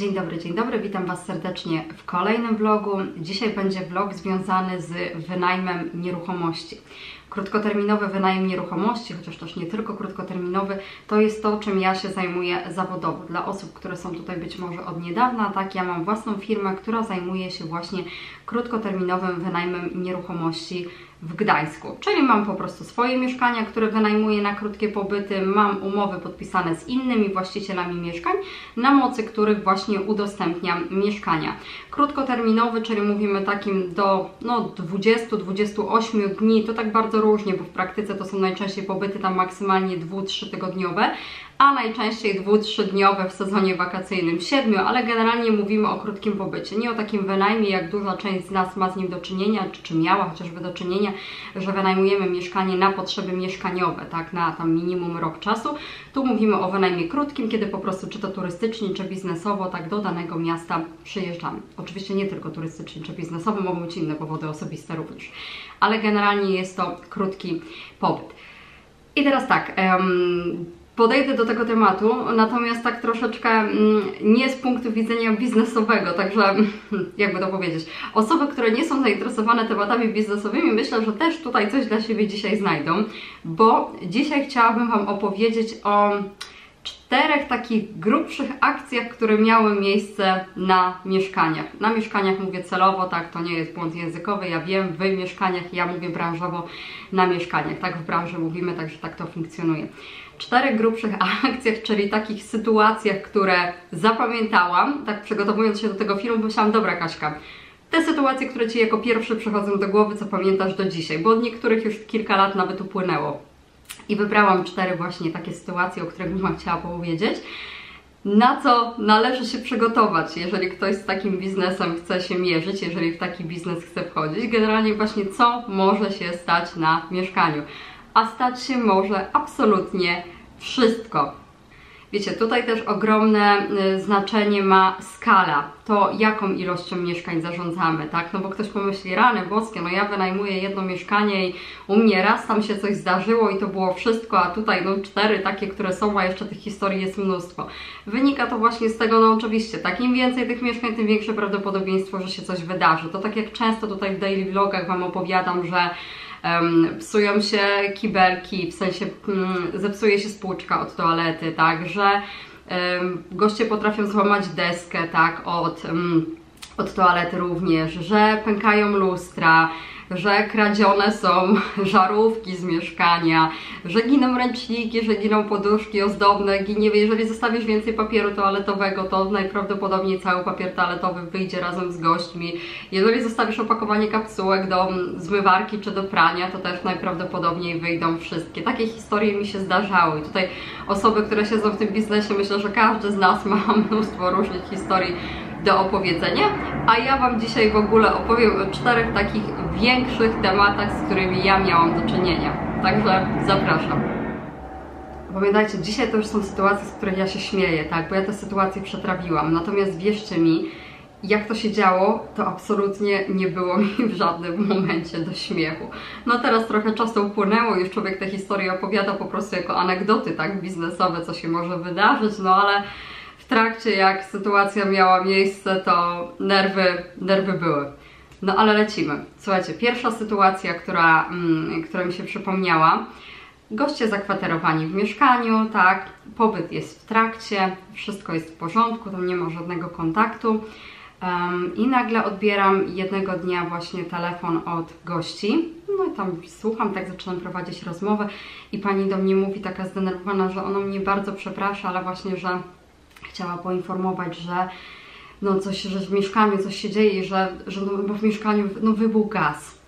Dzień dobry, dzień dobry, witam Was serdecznie w kolejnym vlogu. Dzisiaj będzie vlog związany z wynajmem nieruchomości. Krótkoterminowy wynajem nieruchomości, chociaż też nie tylko krótkoterminowy, to jest to, czym ja się zajmuję zawodowo. Dla osób, które są tutaj być może od niedawna, tak, ja mam własną firmę, która zajmuje się właśnie krótkoterminowym wynajmem nieruchomości w Gdańsku. Czyli mam po prostu swoje mieszkania, które wynajmuję na krótkie pobyty, mam umowy podpisane z innymi właścicielami mieszkań, na mocy których właśnie udostępniam mieszkania. Krótkoterminowy, czyli mówimy takim do no, 20-28 dni, to tak bardzo różnie, bo w praktyce to są najczęściej pobyty tam maksymalnie 2-3 tygodniowe, a najczęściej 2-3 dniowe w sezonie wakacyjnym 7, ale generalnie mówimy o krótkim pobycie, nie o takim wynajmie, jak duża część z nas ma z nim do czynienia, czy, czy miała chociażby do czynienia, że wynajmujemy mieszkanie na potrzeby mieszkaniowe, tak, na tam minimum rok czasu. Tu mówimy o wynajmie krótkim, kiedy po prostu czy to turystycznie, czy biznesowo, tak do danego miasta przyjeżdżamy. Oczywiście nie tylko turystycznie, czy biznesowo, mogą być inne powody osobiste również, ale generalnie jest to krótki pobyt. I teraz tak, podejdę do tego tematu, natomiast tak troszeczkę mm, nie z punktu widzenia biznesowego, także jakby to powiedzieć, osoby, które nie są zainteresowane tematami biznesowymi, myślę, że też tutaj coś dla siebie dzisiaj znajdą, bo dzisiaj chciałabym Wam opowiedzieć o czterech takich grubszych akcjach, które miały miejsce na mieszkaniach. Na mieszkaniach mówię celowo, tak, to nie jest błąd językowy, ja wiem, Wy mieszkaniach, ja mówię branżowo na mieszkaniach, tak w branży mówimy, także tak to funkcjonuje czterech grubszych akcjach, czyli takich sytuacjach, które zapamiętałam, tak przygotowując się do tego filmu, myślałam, dobra Kaśka, te sytuacje, które Ci jako pierwsze przychodzą do głowy, co pamiętasz do dzisiaj, bo od niektórych już kilka lat nawet upłynęło. I wybrałam cztery właśnie takie sytuacje, o których bym chciała powiedzieć. Na co należy się przygotować, jeżeli ktoś z takim biznesem chce się mierzyć, jeżeli w taki biznes chce wchodzić. Generalnie właśnie co może się stać na mieszkaniu a stać się może absolutnie wszystko. Wiecie, tutaj też ogromne y, znaczenie ma skala, to jaką ilością mieszkań zarządzamy, tak? No bo ktoś pomyśli, rany boskie, no ja wynajmuję jedno mieszkanie i u mnie raz tam się coś zdarzyło i to było wszystko, a tutaj no cztery takie, które są, a jeszcze tych historii jest mnóstwo. Wynika to właśnie z tego, no oczywiście, tak im więcej tych mieszkań, tym większe prawdopodobieństwo, że się coś wydarzy. To tak jak często tutaj w daily vlogach Wam opowiadam, że um, psują się kibelki, w sensie um, zepsuje się spłuczka od toalety, tak, że um, goście potrafią złamać deskę, tak, od, od toalety również, że pękają lustra, że kradzione są żarówki z mieszkania, że giną ręczniki, że giną poduszki ozdobne, ginie, jeżeli zostawisz więcej papieru toaletowego, to najprawdopodobniej cały papier toaletowy wyjdzie razem z gośćmi. Jeżeli zostawisz opakowanie kapsułek do zmywarki czy do prania, to też najprawdopodobniej wyjdą wszystkie. Takie historie mi się zdarzały tutaj osoby, które siedzą w tym biznesie, myślę, że każdy z nas ma mnóstwo różnych historii do opowiedzenia, a ja Wam dzisiaj w ogóle opowiem o czterech takich większych tematach, z którymi ja miałam do czynienia. Także zapraszam. Pamiętajcie, dzisiaj to już są sytuacje, z których ja się śmieję, tak, bo ja te sytuacje przetrawiłam, natomiast wierzcie mi, jak to się działo, to absolutnie nie było mi w żadnym momencie do śmiechu. No teraz trochę czasu upłynęło, już człowiek te historie opowiada po prostu jako anegdoty, tak, biznesowe, co się może wydarzyć, no ale trakcie, jak sytuacja miała miejsce, to nerwy, nerwy były. No ale lecimy. Słuchajcie, pierwsza sytuacja, która, mm, która mi się przypomniała. Goście zakwaterowani w mieszkaniu, tak, pobyt jest w trakcie, wszystko jest w porządku, tam nie ma żadnego kontaktu. Um, I nagle odbieram jednego dnia właśnie telefon od gości. No i tam słucham, tak zaczynam prowadzić rozmowę i pani do mnie mówi taka zdenerwowana, że ona mnie bardzo przeprasza, ale właśnie, że chciała poinformować, że no coś, że w mieszkaniu coś się dzieje, że, że no, w mieszkaniu no, wybuchł gaz.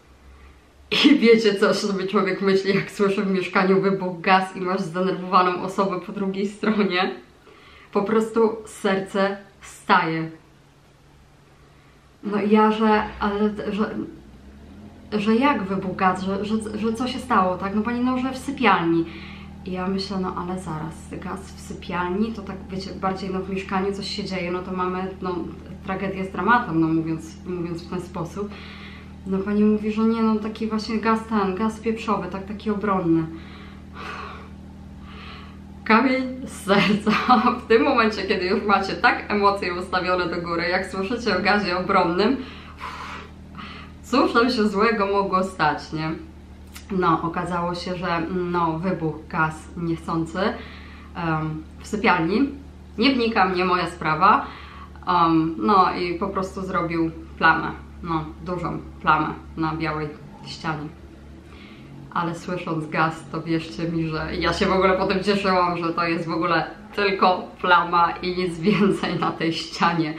I wiecie co sobie człowiek myśli, jak słyszy w mieszkaniu wybuchł gaz i masz zdenerwowaną osobę po drugiej stronie? Po prostu serce staje. No i ja, że, ale, że, że jak wybuchł gaz, że, że, że co się stało, tak? No pani, no, że w sypialni. I ja myślę, no ale zaraz, gaz w sypialni, to tak wiecie, bardziej no w mieszkaniu coś się dzieje, no to mamy no, tragedię z dramatem, no mówiąc, mówiąc w ten sposób. No pani mówi, że nie, no taki właśnie gaz ten, gaz pieprzowy, tak taki obronny. kamień z serca. W tym momencie, kiedy już macie tak emocje ustawione do góry, jak słyszycie o gazie obronnym, cóż tam się złego mogło stać, nie? No, okazało się, że no, wybuchł gaz niechcący um, w sypialni. Nie wnikam, nie moja sprawa. Um, no i po prostu zrobił plamę, no, dużą plamę na białej ścianie ale słysząc gaz, to wierzcie mi, że ja się w ogóle potem cieszyłam, że to jest w ogóle tylko plama i nic więcej na tej ścianie.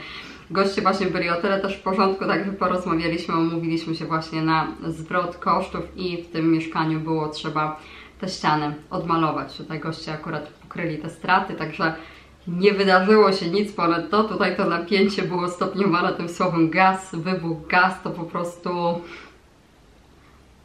Goście właśnie byli o tyle też w porządku, także porozmawialiśmy, omówiliśmy się właśnie na zwrot kosztów i w tym mieszkaniu było trzeba te ściany odmalować. Tutaj goście akurat pokryli te straty, także nie wydarzyło się nic ponad to. Tutaj to napięcie było stopniowane tym słowem gaz, wybuch gaz, to po prostu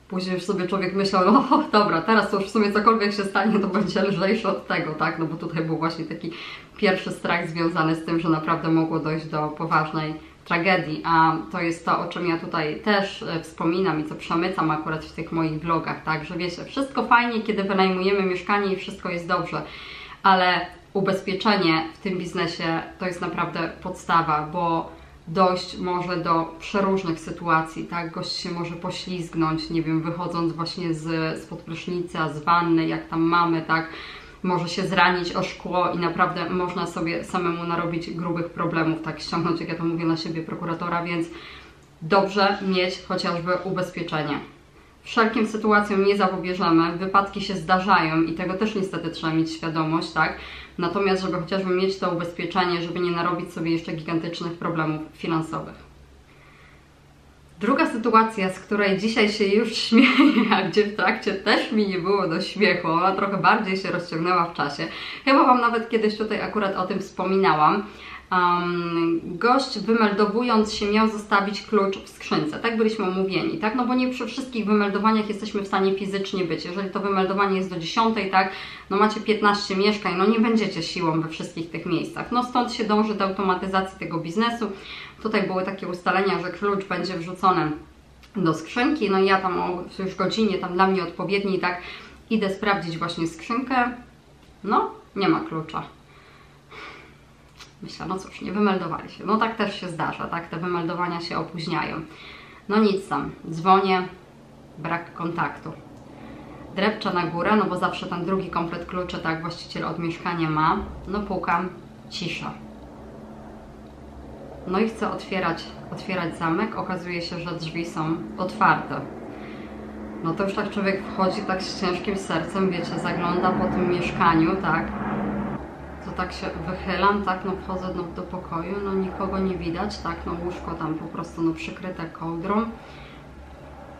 Później już sobie człowiek myślał, no dobra, teraz to już w sumie cokolwiek się stanie, to będzie lżejsze od tego, tak? No bo tutaj był właśnie taki pierwszy strach związany z tym, że naprawdę mogło dojść do poważnej tragedii, a to jest to, o czym ja tutaj też e, wspominam i co przemycam akurat w tych moich vlogach, tak? Że wiecie, wszystko fajnie, kiedy wynajmujemy mieszkanie i wszystko jest dobrze, ale ubezpieczenie w tym biznesie to jest naprawdę podstawa, bo dojść może do przeróżnych sytuacji, tak? Gość się może poślizgnąć, nie wiem, wychodząc właśnie z, spod prysznica, z wanny, jak tam mamy, tak? Może się zranić o szkło i naprawdę można sobie samemu narobić grubych problemów, tak? Ściągnąć, jak ja to mówię, na siebie prokuratora, więc dobrze mieć chociażby ubezpieczenie. Wszelkim sytuacjom nie zapobieżemy, wypadki się zdarzają i tego też niestety trzeba mieć świadomość, tak? Natomiast, żeby chociażby mieć to ubezpieczenie, żeby nie narobić sobie jeszcze gigantycznych problemów finansowych. Druga sytuacja, z której dzisiaj się już śmieję, a gdzie w trakcie też mi nie było do śmiechu, ona trochę bardziej się rozciągnęła w czasie. Chyba Wam nawet kiedyś tutaj akurat o tym wspominałam um, gość wymeldowując się miał zostawić klucz w skrzynce. Tak byliśmy umówieni, tak? No bo nie przy wszystkich wymeldowaniach jesteśmy w stanie fizycznie być. Jeżeli to wymeldowanie jest do 10, tak? No macie 15 mieszkań, no nie będziecie siłą we wszystkich tych miejscach. No stąd się dąży do automatyzacji tego biznesu. Tutaj były takie ustalenia, że klucz będzie wrzucony do skrzynki, no i ja tam o już godzinie, tam dla mnie odpowiedniej, tak? Idę sprawdzić właśnie skrzynkę. No, nie ma klucza. Myślę, no cóż, nie wymeldowali się. No tak też się zdarza, tak? Te wymeldowania się opóźniają. No nic tam, dzwonię, brak kontaktu. Drepczę na górę, no bo zawsze ten drugi komplet kluczy, tak, właściciel od mieszkania ma. No pukam, cisza. No i chcę otwierać, otwierać zamek, okazuje się, że drzwi są otwarte. No to już tak człowiek wchodzi tak z ciężkim sercem, wiecie, zagląda po tym mieszkaniu, tak, to tak się wychylam, tak, no wchodzę no, do pokoju, no nikogo nie widać, tak, no łóżko tam po prostu no przykryte kołdrą.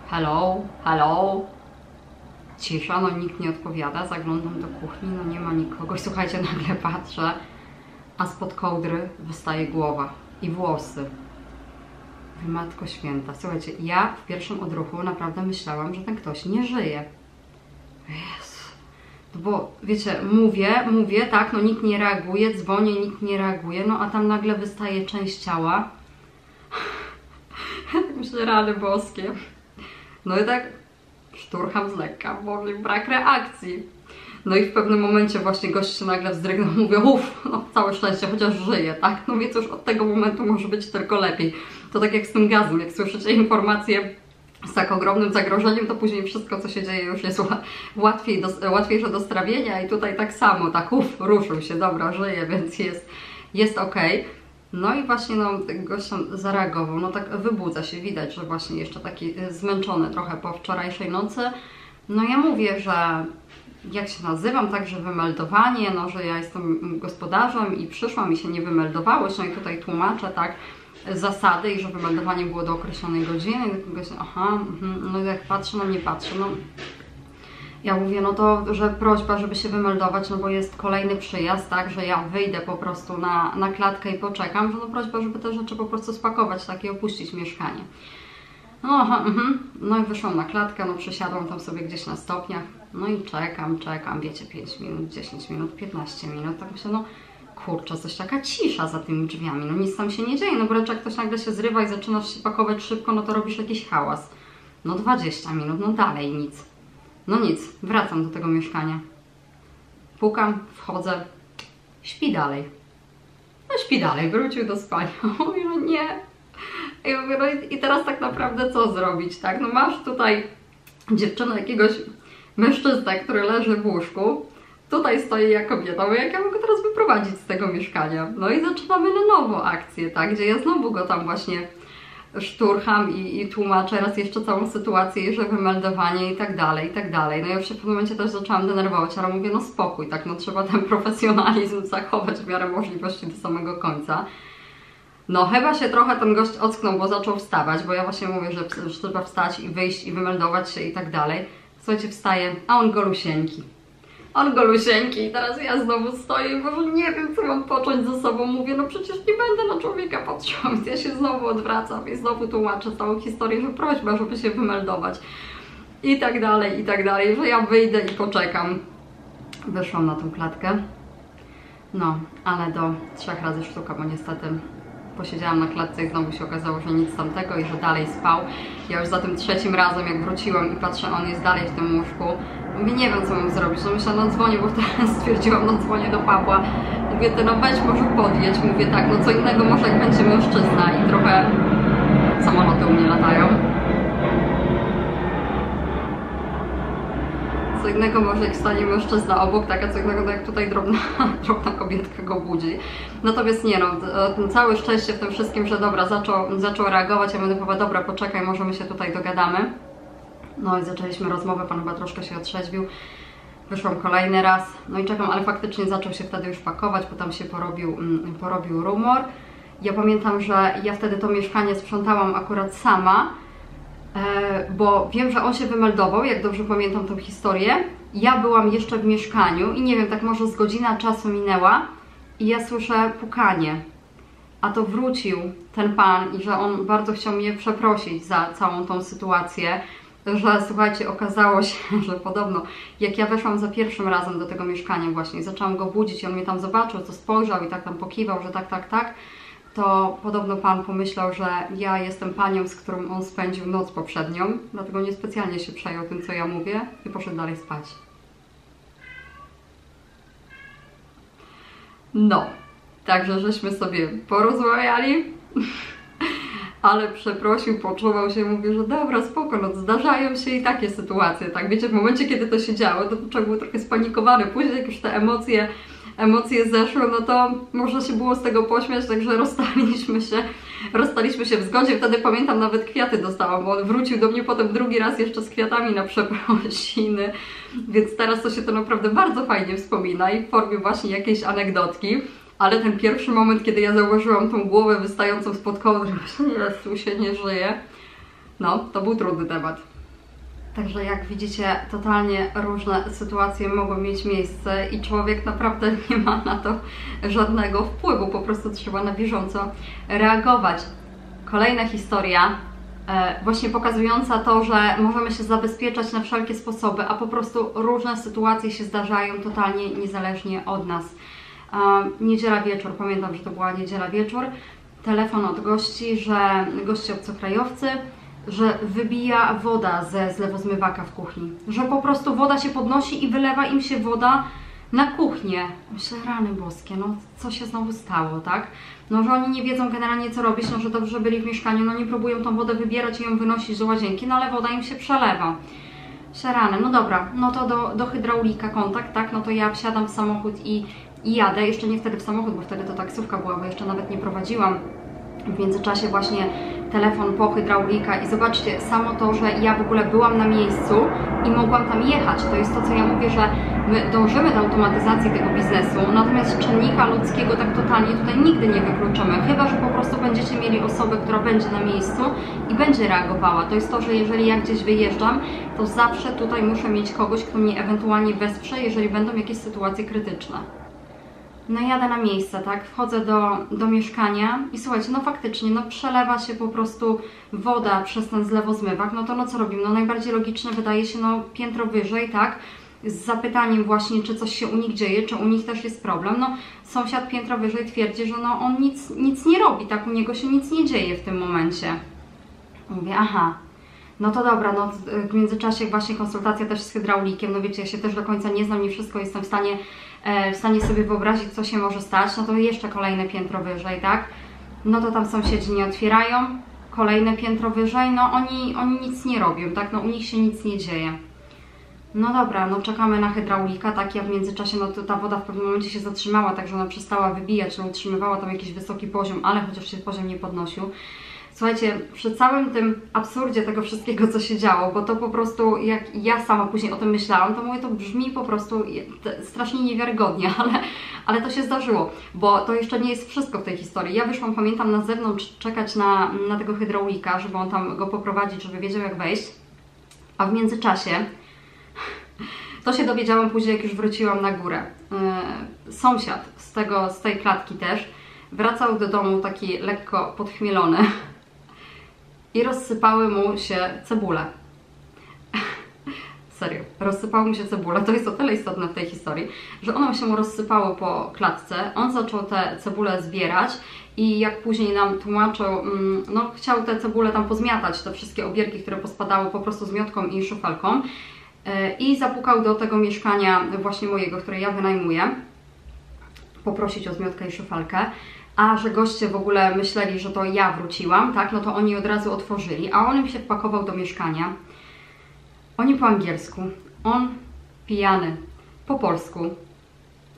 Hello, hello. Cisza, no nikt nie odpowiada, zaglądam do kuchni, no nie ma nikogo słuchajcie, nagle patrzę, a spod kołdry wystaje głowa i włosy. Matko Święta, słuchajcie, ja w pierwszym odruchu naprawdę myślałam, że ten ktoś nie żyje. Jezu bo wiecie, mówię, mówię, tak, no nikt nie reaguje, dzwonię, nikt nie reaguje, no a tam nagle wystaje część ciała. Myślę, rany boskie. No i tak szturcham z lekka, bo brak reakcji. No i w pewnym momencie właśnie gość się nagle wzdrygnął, mówię, uff, no całe szczęście, chociaż żyje, tak? No więc już od tego momentu może być tylko lepiej. To tak jak z tym gazem, jak słyszycie informacje z tak ogromnym zagrożeniem, to później wszystko, co się dzieje, już jest łatwiej do, łatwiejsze do strawienia i tutaj tak samo, tak uff, ruszył się, dobra, żyje, więc jest, jest ok. No i właśnie no, gość tam zareagował, no tak wybudza się, widać, że właśnie jeszcze taki y, zmęczony trochę po wczorajszej nocy. No ja mówię, że jak się nazywam, także wymeldowanie, no że ja jestem gospodarzem i przyszłam i się nie wymeldowałeś, no i tutaj tłumaczę, tak, zasady i że wymeldowanie było do określonej godziny i kogoś, aha, mhm, no jak patrzę, no nie patrzę, no ja mówię, no to, że prośba, żeby się wymeldować, no bo jest kolejny przyjazd, tak, że ja wyjdę po prostu na, na klatkę i poczekam, że no prośba, żeby te rzeczy po prostu spakować, tak, i opuścić mieszkanie. No, aha, mhm. no i wyszłam na klatkę, no przysiadłam tam sobie gdzieś na stopniach, no i czekam, czekam, wiecie, 5 minut, 10 minut, 15 minut, tak myślę, no kurczę, coś taka cisza za tymi drzwiami, no nic tam się nie dzieje, no bo jak ktoś nagle się zrywa i zaczynasz się pakować szybko, no to robisz jakiś hałas. No 20 minut, no dalej nic. No nic, wracam do tego mieszkania. Pukam, wchodzę, śpi dalej. No śpi dalej, wrócił do spania. Mówię, no nie. I mówię, no i teraz tak naprawdę co zrobić, tak? No masz tutaj dziewczynę jakiegoś mężczyznę, który leży w łóżku, tutaj stoi ja kobieta, bo jak ja mogę teraz wyprowadzić z tego mieszkania? No i zaczynamy na nowo akcję, tak? Gdzie ja znowu go tam właśnie szturcham i, i tłumaczę raz jeszcze całą sytuację, że wymeldowanie i tak dalej, i tak dalej. No ja się w pewnym momencie też zaczęłam denerwować, ale mówię, no spokój, tak, no trzeba ten profesjonalizm zachować w miarę możliwości do samego końca. No chyba się trochę ten gość ocknął, bo zaczął wstawać, bo ja właśnie mówię, że, że trzeba wstać i wyjść i wymeldować się i tak dalej. Słuchajcie, wstaje, a on golusieńki. On golusieńki i teraz ja znowu stoję i może nie wiem, co mam począć ze sobą. Mówię, no przecież nie będę na człowieka patrzyła, więc ja się znowu odwracam i znowu tłumaczę całą historię, że prośba, żeby się wymeldować. I tak dalej, i tak dalej, że ja wyjdę i poczekam. Wyszłam na tą klatkę. No, ale do trzech razy sztuka, bo niestety posiedziałam na klatce i znowu się okazało, że nic tamtego i że dalej spał. Ja już za tym trzecim razem, jak wróciłam i patrzę, on jest dalej w tym łóżku. Mówię, nie wiem co mam zrobić, no myślę, no dzwonię, bo wtedy stwierdziłam, no dzwonię do Pawła. Mówię, ty no weź może podjedź. Mówię tak, no co innego może jak będzie mężczyzna i trochę samoloty u mnie latają. Co innego może jak stanie mężczyzna obok, tak, a co innego no jak tutaj drobna, drobna kobietka go budzi. Natomiast nie no, całe szczęście w tym wszystkim, że dobra, zaczął, zaczął reagować, ja będę powiedziała, dobra, poczekaj, może my się tutaj dogadamy. No i zaczęliśmy rozmowę, pan chyba troszkę się otrzeźwił. Wyszłam kolejny raz, no i czekam, ale faktycznie zaczął się wtedy już pakować, bo tam się porobił, mm, porobił rumor. Ja pamiętam, że ja wtedy to mieszkanie sprzątałam akurat sama, e, bo wiem, że on się wymeldował, jak dobrze pamiętam tą historię. Ja byłam jeszcze w mieszkaniu i nie wiem, tak może z godzina czasu minęła i ja słyszę pukanie. A to wrócił ten pan i że on bardzo chciał mnie przeprosić za całą tą sytuację że słuchajcie, okazało się, że podobno jak ja weszłam za pierwszym razem do tego mieszkania właśnie, zaczęłam go budzić i on mnie tam zobaczył, co spojrzał i tak tam pokiwał, że tak, tak, tak, to podobno pan pomyślał, że ja jestem panią, z którą on spędził noc poprzednią, dlatego niespecjalnie się przejął tym, co ja mówię i poszedł dalej spać. No, także żeśmy sobie porozmawiali. ale przeprosił, poczuwał się, mówił, że dobra, spoko, no zdarzają się i takie sytuacje, tak, wiecie, w momencie, kiedy to się działo, to człowiek był trochę spanikowany, później jak już te emocje, emocje zeszły, no to można się było z tego pośmiać, także rozstaliśmy się, rozstaliśmy się w zgodzie, wtedy pamiętam, nawet kwiaty dostałam, bo on wrócił do mnie potem drugi raz jeszcze z kwiatami na przeprosiny, więc teraz to się to naprawdę bardzo fajnie wspomina i w formie właśnie jakiejś anegdotki. Ale ten pierwszy moment, kiedy ja zauważyłam tą głowę wystającą spod kołdry, myślę, tu się nie żyje, no, to był trudny temat. Także jak widzicie, totalnie różne sytuacje mogą mieć miejsce i człowiek naprawdę nie ma na to żadnego wpływu, po prostu trzeba na bieżąco reagować. Kolejna historia, e, właśnie pokazująca to, że możemy się zabezpieczać na wszelkie sposoby, a po prostu różne sytuacje się zdarzają totalnie niezależnie od nas. Niedziela wieczór, pamiętam, że to była niedziela wieczór, telefon od gości, że goście obcokrajowcy, że wybija woda ze zlewozmywaka w kuchni. Że po prostu woda się podnosi i wylewa im się woda na kuchnię. Myślę, rany boskie, no co się znowu stało, tak? No, że oni nie wiedzą generalnie co robić, no, że dobrze byli w mieszkaniu, no nie próbują tą wodę wybierać i ją wynosić do łazienki, no ale woda im się przelewa. Szarany, no dobra, no to do, do hydraulika kontakt, tak? No to ja wsiadam w samochód i i jadę, jeszcze nie wtedy w samochód, bo wtedy to taksówka była, bo jeszcze nawet nie prowadziłam. W międzyczasie właśnie telefon po hydraulika i zobaczcie, samo to, że ja w ogóle byłam na miejscu i mogłam tam jechać, to jest to, co ja mówię, że my dążymy do automatyzacji tego biznesu, natomiast czynnika ludzkiego tak totalnie tutaj nigdy nie wykluczymy, chyba, że po prostu będziecie mieli osobę, która będzie na miejscu i będzie reagowała. To jest to, że jeżeli ja gdzieś wyjeżdżam, to zawsze tutaj muszę mieć kogoś, kto mnie ewentualnie wesprze, jeżeli będą jakieś sytuacje krytyczne no jadę na miejsce, tak, wchodzę do, do mieszkania i słuchajcie, no faktycznie, no przelewa się po prostu woda przez ten zlewozmywak, no to no co robimy, no najbardziej logiczne wydaje się, no piętro wyżej, tak, z zapytaniem właśnie, czy coś się u nich dzieje, czy u nich też jest problem, no sąsiad piętro wyżej twierdzi, że no on nic, nic nie robi, tak, u niego się nic nie dzieje w tym momencie. Mówię, aha, No to dobra, no w międzyczasie właśnie konsultacja też z hydraulikiem, no wiecie, ja się też do końca nie znam, nie wszystko jestem w stanie, w stanie sobie wyobrazić, co się może stać, no to jeszcze kolejne piętro wyżej, tak? No to tam sąsiedzi nie otwierają, kolejne piętro wyżej, no oni, oni nic nie robią, tak? No u nich się nic nie dzieje. No dobra, no czekamy na hydraulika, tak, ja w międzyczasie, no to ta woda w pewnym momencie się zatrzymała, także ona przestała wybijać, no utrzymywała tam jakiś wysoki poziom, ale chociaż się poziom nie podnosił. Słuchajcie, przy całym tym absurdzie tego wszystkiego, co się działo, bo to po prostu, jak ja sama później o tym myślałam, to mówię, to brzmi po prostu strasznie niewiarygodnie, ale, ale to się zdarzyło, bo to jeszcze nie jest wszystko w tej historii. Ja wyszłam, pamiętam, na zewnątrz czekać na, na tego hydraulika, żeby on tam go poprowadzić, żeby wiedział jak wejść, a w międzyczasie to się dowiedziałam później, jak już wróciłam na górę. Yy, sąsiad z, tego, z tej klatki też wracał do domu taki lekko podchmielony i rozsypały mu się cebule. Serio, rozsypały mu się cebule. To jest o tyle istotne w tej historii, że one się mu rozsypały po klatce. On zaczął te cebule zbierać i jak później nam tłumaczył, mm, no chciał te cebule tam pozmiatać, te wszystkie obierki, które pospadały po prostu z miotką i szufalką e, i zapukał do tego mieszkania właśnie mojego, które ja wynajmuję poprosić o zmiotkę i szufalkę a że goście w ogóle myśleli, że to ja wróciłam, tak, no to oni od razu otworzyli, a on mi się wpakował do mieszkania. Oni po angielsku, on pijany, po polsku,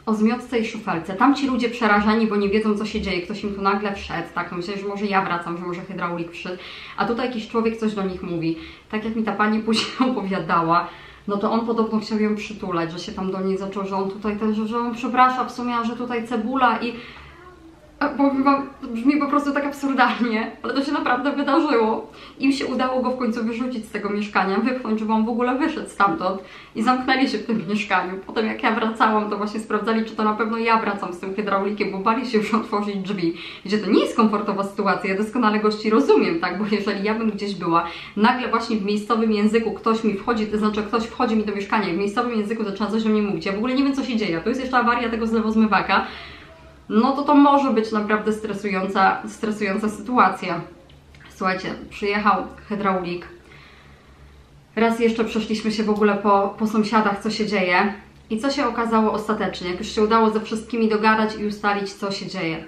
o zmiotce i szufelce. Tam ci ludzie przerażeni, bo nie wiedzą co się dzieje, ktoś im tu nagle wszedł, tak, no myślę, że może ja wracam, że może hydraulik wszedł, a tutaj jakiś człowiek coś do nich mówi. Tak jak mi ta pani później opowiadała, no to on podobno chciał ją przytulać, że się tam do niej zaczął, że on tutaj też, że on przeprasza w sumie, że tutaj cebula i powiem Wam, brzmi po prostu tak absurdalnie, ale to się naprawdę wydarzyło. Im się udało go w końcu wyrzucić z tego mieszkania, wypchnąć, żeby on w ogóle wyszedł stamtąd i zamknęli się w tym mieszkaniu. Potem jak ja wracałam, to właśnie sprawdzali, czy to na pewno ja wracam z tym hydraulikiem, bo bali się już otworzyć drzwi. Gdzie to nie jest komfortowa sytuacja, ja doskonale gości rozumiem, tak, bo jeżeli ja bym gdzieś była, nagle właśnie w miejscowym języku ktoś mi wchodzi, to znaczy ktoś wchodzi mi do mieszkania i w miejscowym języku zaczyna coś do mnie mówić, ja w ogóle nie wiem, co się dzieje. To jest jeszcze awaria tego zlewozmywaka, no to to może być naprawdę stresująca, stresująca sytuacja. Słuchajcie, przyjechał hydraulik. Raz jeszcze przeszliśmy się w ogóle po, po sąsiadach, co się dzieje. I co się okazało ostatecznie, jak już się udało ze wszystkimi dogadać i ustalić, co się dzieje.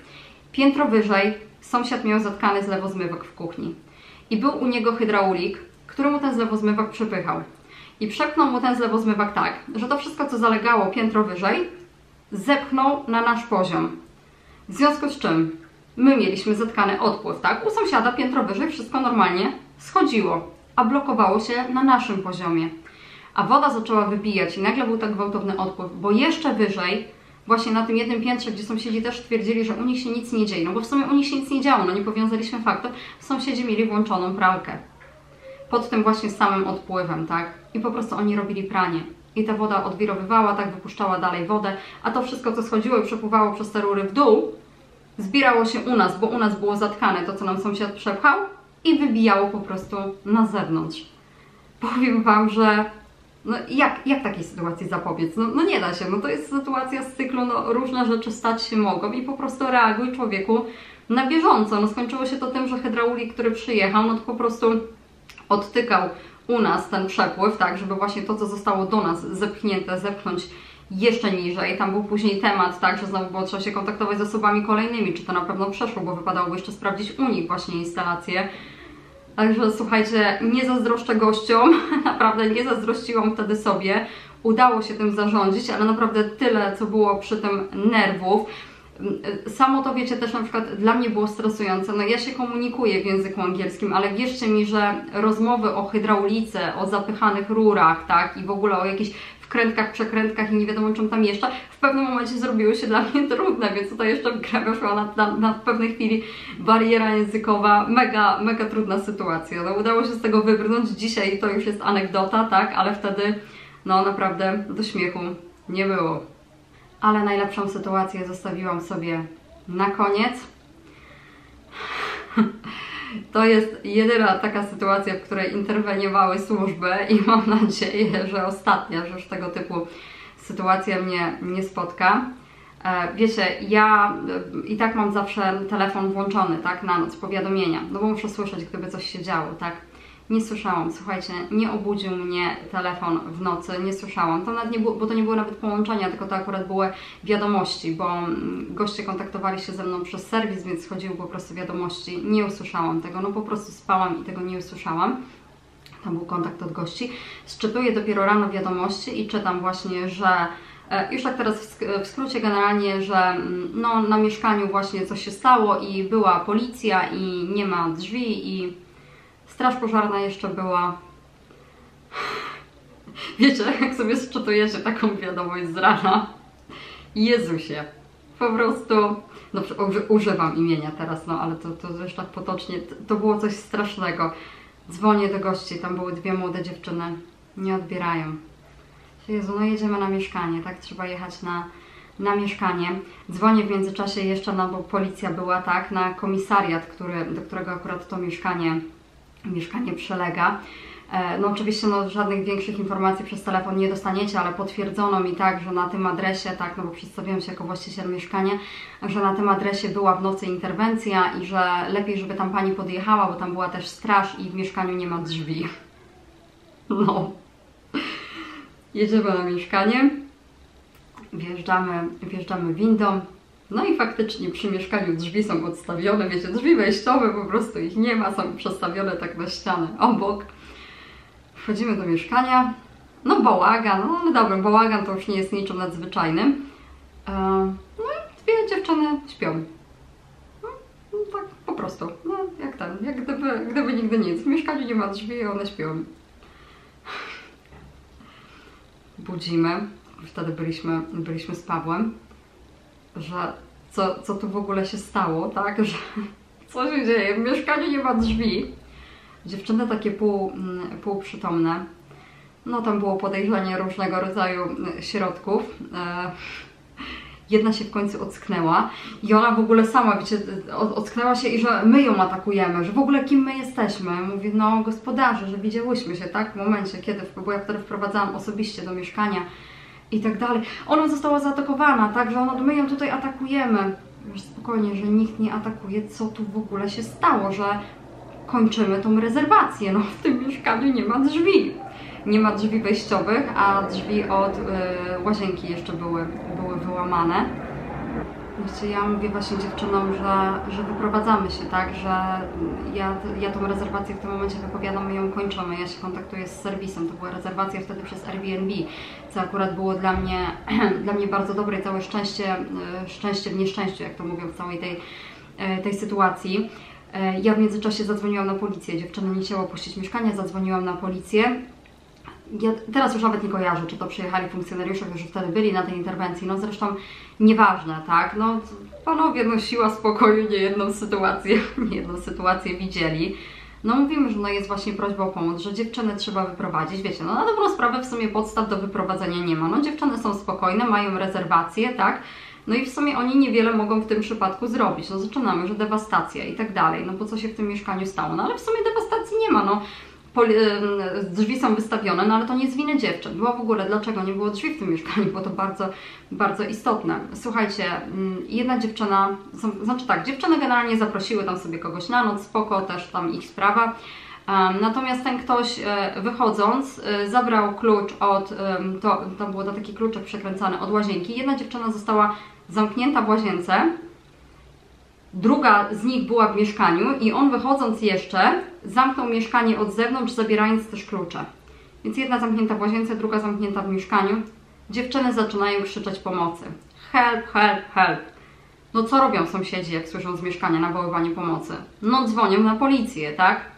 Piętro wyżej sąsiad miał zatkany zlewozmywak w kuchni. I był u niego hydraulik, który mu ten zlewozmywak przepychał. I przepchnął mu ten zlewozmywak tak, że to wszystko, co zalegało piętro wyżej, zepchnął na nasz poziom. W związku z czym my mieliśmy zatkany odpływ, tak? U sąsiada piętro wyżej wszystko normalnie schodziło, a blokowało się na naszym poziomie. A woda zaczęła wybijać i nagle był tak gwałtowny odpływ, bo jeszcze wyżej, właśnie na tym jednym piętrze, gdzie sąsiedzi też twierdzili, że u nich się nic nie dzieje, no bo w sumie u nich się nic nie działo, no nie powiązaliśmy faktu, sąsiedzi mieli włączoną pralkę. Pod tym właśnie samym odpływem, tak? I po prostu oni robili pranie i ta woda odwirowywała, tak wypuszczała dalej wodę, a to wszystko, co schodziło i przepływało przez te rury w dół, zbierało się u nas, bo u nas było zatkane to, co nam sąsiad przepchał i wybijało po prostu na zewnątrz. Powiem Wam, że no jak, jak takiej sytuacji zapobiec? No, no nie da się, no to jest sytuacja z cyklu, no różne rzeczy stać się mogą i po prostu reaguj człowieku na bieżąco. No skończyło się to tym, że hydraulik, który przyjechał, no to po prostu odtykał u nas ten przepływ, tak, żeby właśnie to, co zostało do nas zepchnięte, zepchnąć jeszcze niżej. Tam był później temat, tak, że znowu było trzeba się kontaktować z osobami kolejnymi, czy to na pewno przeszło, bo wypadałoby jeszcze sprawdzić u nich właśnie instalację. Także słuchajcie, nie zazdroszczę gościom, naprawdę nie zazdrościłam wtedy sobie. Udało się tym zarządzić, ale naprawdę tyle, co było przy tym nerwów. Samo to wiecie też na przykład dla mnie było stresujące. No ja się komunikuję w języku angielskim, ale wierzcie mi, że rozmowy o hydraulice, o zapychanych rurach, tak, i w ogóle o jakichś wkrętkach, przekrętkach i nie wiadomo czym tam jeszcze, w pewnym momencie zrobiły się dla mnie trudne, więc tutaj jeszcze w grę weszła na, na, na pewnej chwili bariera językowa, mega, mega trudna sytuacja. No udało się z tego wybrnąć, dzisiaj to już jest anegdota, tak, ale wtedy no naprawdę do śmiechu nie było ale najlepszą sytuację zostawiłam sobie na koniec. To jest jedyna taka sytuacja, w której interweniowały służby i mam nadzieję, że ostatnia, że już tego typu sytuacja mnie nie spotka. E, wiecie, ja e, i tak mam zawsze telefon włączony, tak, na noc, powiadomienia, no bo muszę słyszeć, gdyby coś się działo, tak. Nie słyszałam, słuchajcie, nie obudził mnie telefon w nocy, nie słyszałam. To nawet nie było, bo to nie były nawet połączenia, tylko to akurat były wiadomości, bo mm, goście kontaktowali się ze mną przez serwis, więc chodziły po prostu wiadomości. Nie usłyszałam tego, no po prostu spałam i tego nie usłyszałam. Tam był kontakt od gości. Szczytuję dopiero rano wiadomości i czytam właśnie, że e, już tak teraz w skrócie generalnie, że mm, no, na mieszkaniu właśnie coś się stało i była policja i nie ma drzwi i straż pożarna jeszcze była. Wiecie, jak sobie szczytujecie taką wiadomość z rana. Jezusie, po prostu, no używam imienia teraz, no ale to, to już tak potocznie, to było coś strasznego. Dzwonię do gości, tam były dwie młode dziewczyny, nie odbierają. Jezu, no jedziemy na mieszkanie, tak? Trzeba jechać na, na mieszkanie. Dzwonię w międzyczasie jeszcze, no bo policja była, tak, na komisariat, który, do którego akurat to mieszkanie, mieszkanie przelega. E, no oczywiście no, żadnych większych informacji przez telefon nie dostaniecie, ale potwierdzono mi tak, że na tym adresie, tak, no bo przedstawiłam się jako właściciel mieszkania, że na tym adresie była w nocy interwencja i że lepiej, żeby tam pani podjechała, bo tam była też straż i w mieszkaniu nie ma drzwi. No. Jedziemy na mieszkanie, wjeżdżamy, wjeżdżamy windą, no i faktycznie przy mieszkaniu drzwi są odstawione, wiecie, drzwi wejściowe, po prostu ich nie ma, są przestawione tak na ścianę obok. Wchodzimy do mieszkania. No bałagan, no ale dobra, bałagan to już nie jest niczym nadzwyczajnym. E, no i dwie dziewczyny śpią. No, no tak po prostu, no jak ten, jak gdyby, gdyby nigdy nic. W mieszkaniu nie ma drzwi i one śpią. Budzimy, wtedy byliśmy, byliśmy z Pawłem, że co, co tu w ogóle się stało, tak, że co się dzieje, w mieszkaniu nie ma drzwi. Dziewczyny takie pół, mm, półprzytomne. No tam było podejrzenie różnego rodzaju mm, środków. E, jedna się w końcu ocknęła i ona w ogóle sama, wiecie, ocknęła się i że my ją atakujemy, że w ogóle kim my jesteśmy. Mówi, no gospodarze, że widziałyśmy się, tak, w momencie, kiedy, bo ja wtedy wprowadzałam osobiście do mieszkania i tak dalej. Ona została zaatakowana, tak, że ona, my ją tutaj atakujemy. Już spokojnie, że nikt nie atakuje, co tu w ogóle się stało, że kończymy tą rezerwację. No w tym mieszkaniu nie ma drzwi. Nie ma drzwi wejściowych, a drzwi od y, łazienki jeszcze były, były wyłamane. Wiecie, ja mówię właśnie dziewczynom, że, że wyprowadzamy się, tak, że ja, ja tą rezerwację w tym momencie wypowiadam, my ją kończymy, ja się kontaktuję z serwisem, to była rezerwacja wtedy przez Airbnb, co akurat było dla mnie, dla mnie bardzo dobre i całe szczęście, y, szczęście w nieszczęściu, jak to mówią w całej tej, y, tej sytuacji. E, ja w międzyczasie zadzwoniłam na policję. Dziewczyna nie chciała opuścić mieszkania, zadzwoniłam na policję. Ja teraz już nawet nie kojarzę, czy to przyjechali funkcjonariusze, którzy wtedy byli na tej interwencji. No zresztą nieważne, tak? No panowie, no siła spokoju nie jedną sytuację, nie jedną sytuację widzieli. No mówimy, że no jest właśnie prośba o pomoc, że dziewczyny trzeba wyprowadzić. Wiecie, no na dobrą sprawę w sumie podstaw do wyprowadzenia nie ma. No dziewczyny są spokojne, mają rezerwacje, tak? No i w sumie oni niewiele mogą w tym przypadku zrobić. No zaczynamy, że dewastacja i tak dalej. No bo co się w tym mieszkaniu stało? No ale w sumie dewastacji nie ma. No drzwi są wystawione, no ale to nie z winy dziewczyn. Była w ogóle, dlaczego nie było drzwi w tym mieszkaniu, bo to bardzo, bardzo istotne. Słuchajcie, jedna dziewczyna, znaczy tak, dziewczyny generalnie zaprosiły tam sobie kogoś na noc, spoko, też tam ich sprawa. Natomiast ten ktoś e, wychodząc e, zabrał klucz od, to, tam było taki kluczek przekręcany od łazienki. Jedna dziewczyna została zamknięta w łazience, druga z nich była w mieszkaniu i on wychodząc jeszcze zamknął mieszkanie od zewnątrz, zabierając też klucze. Więc jedna zamknięta w łazience, druga zamknięta w mieszkaniu. Dziewczyny zaczynają krzyczeć pomocy. Help, help, help. No co robią sąsiedzi, jak słyszą z mieszkania nawoływanie pomocy? No dzwonią na policję, tak?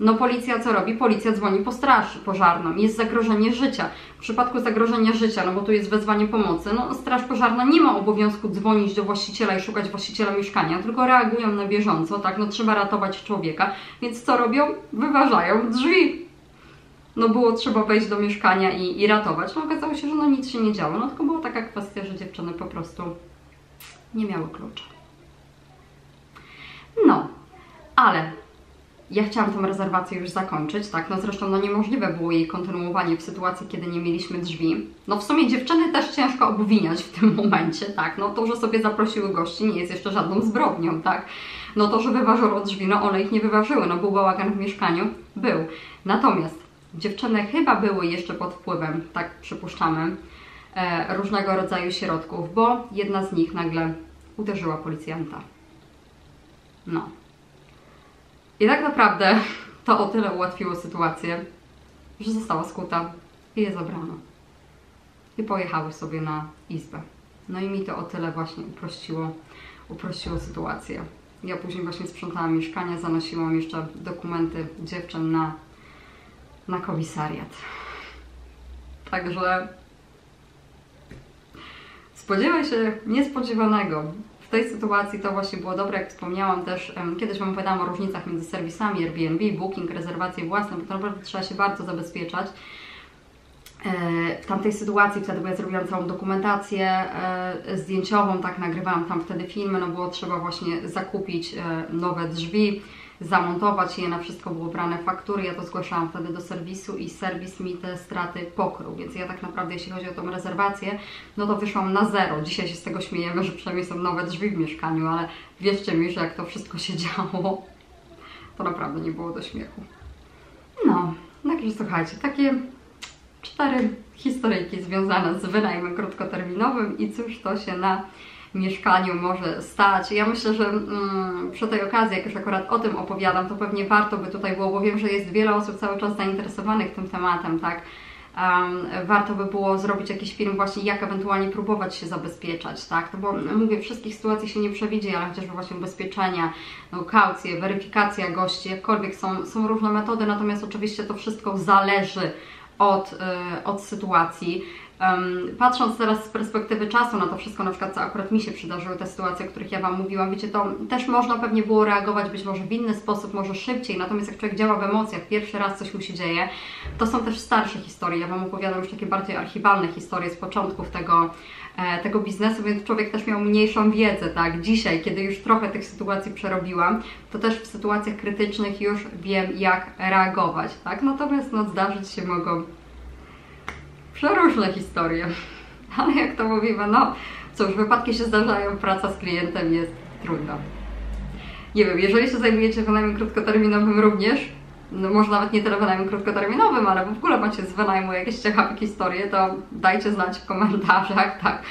No policja co robi? Policja dzwoni po straż pożarną. Jest zagrożenie życia. W przypadku zagrożenia życia, no bo tu jest wezwanie pomocy, no straż pożarna nie ma obowiązku dzwonić do właściciela i szukać właściciela mieszkania, tylko reagują na bieżąco, tak? No trzeba ratować człowieka. Więc co robią? Wyważają drzwi. No było trzeba wejść do mieszkania i, i ratować. No okazało się, że no nic się nie działo. No tylko była taka kwestia, że dziewczyny po prostu nie miały klucza. No, ale ja chciałam tą rezerwację już zakończyć, tak, no zresztą no niemożliwe było jej kontynuowanie w sytuacji, kiedy nie mieliśmy drzwi. No w sumie dziewczyny też ciężko obwiniać w tym momencie, tak, no to, że sobie zaprosiły gości nie jest jeszcze żadną zbrodnią, tak. No to, że wyważyło drzwi, no one ich nie wyważyły, no był bałagan w mieszkaniu, był. Natomiast dziewczyny chyba były jeszcze pod wpływem, tak przypuszczamy, e, różnego rodzaju środków, bo jedna z nich nagle uderzyła policjanta. No. I tak naprawdę to o tyle ułatwiło sytuację, że została skuta i je zabrano. I pojechały sobie na izbę. No i mi to o tyle właśnie uprościło, uprościło sytuację. Ja później właśnie sprzątałam mieszkanie, zanosiłam jeszcze dokumenty dziewczyn na, na komisariat. Także spodziewaj się niespodziewanego. W tej sytuacji to właśnie było dobre, jak wspomniałam też, kiedyś Wam opowiadałam o różnicach między serwisami Airbnb, Booking, rezerwacje własne, bo to naprawdę trzeba się bardzo zabezpieczać. E, W tamtej sytuacji wtedy, bo ja zrobiłam całą dokumentację e, zdjęciową, tak nagrywałam tam wtedy filmy, no było trzeba właśnie zakupić e, nowe drzwi, zamontować je, na wszystko było brane faktury, ja to zgłaszałam wtedy do serwisu i serwis mi te straty pokrył, więc ja tak naprawdę jeśli chodzi o tą rezerwację, no to wyszłam na zero. Dzisiaj się z tego śmiejemy, że przynajmniej są nowe drzwi w mieszkaniu, ale wierzcie mi, że jak to wszystko się działo, to naprawdę nie było do śmiechu. No, także słuchajcie, takie cztery historyjki związane z wynajmem krótkoterminowym i cóż to się na mieszkaniu może stać. Ja myślę, że mm, przy tej okazji, jak już akurat o tym opowiadam, to pewnie warto by tutaj było, bo wiem, że jest wiele osób cały czas zainteresowanych tym tematem, tak? Um, warto by było zrobić jakiś film właśnie, jak ewentualnie próbować się zabezpieczać, tak? No bo mówię, wszystkich sytuacji się nie przewidzi, ale chociażby właśnie ubezpieczenia, no, kaucje, weryfikacja gości, jakkolwiek są, są różne metody, natomiast oczywiście to wszystko zależy od, y, od sytuacji. Um, patrząc teraz z perspektywy czasu na to wszystko, na przykład co akurat mi się przydarzyły, te sytuacje, o których ja Wam mówiłam, wiecie, to też można pewnie było reagować być może w inny sposób, może szybciej, natomiast jak człowiek działa w emocjach, pierwszy raz coś mu się dzieje, to są też starsze historie, ja Wam opowiadam już takie bardziej archiwalne historie z początków tego, e, tego biznesu, więc człowiek też miał mniejszą wiedzę, tak, dzisiaj, kiedy już trochę tych sytuacji przerobiłam, to też w sytuacjach krytycznych już wiem, jak reagować, tak, natomiast no zdarzyć się mogą przeróżne historie. Ale jak to mówimy, no cóż, wypadki się zdarzają, praca z klientem jest trudna. Nie wiem, jeżeli się zajmujecie wynajmem krótkoterminowym również, no może nawet nie tyle wynajmem krótkoterminowym, ale w ogóle macie z wynajmu jakieś ciekawe historie, to dajcie znać w komentarzach, tak.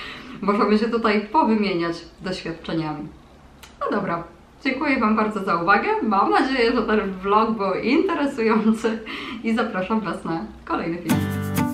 Możemy się tutaj powymieniać doświadczeniami. No dobra, dziękuję Wam bardzo za uwagę. Mam nadzieję, że ten vlog był interesujący i zapraszam Was na kolejny film.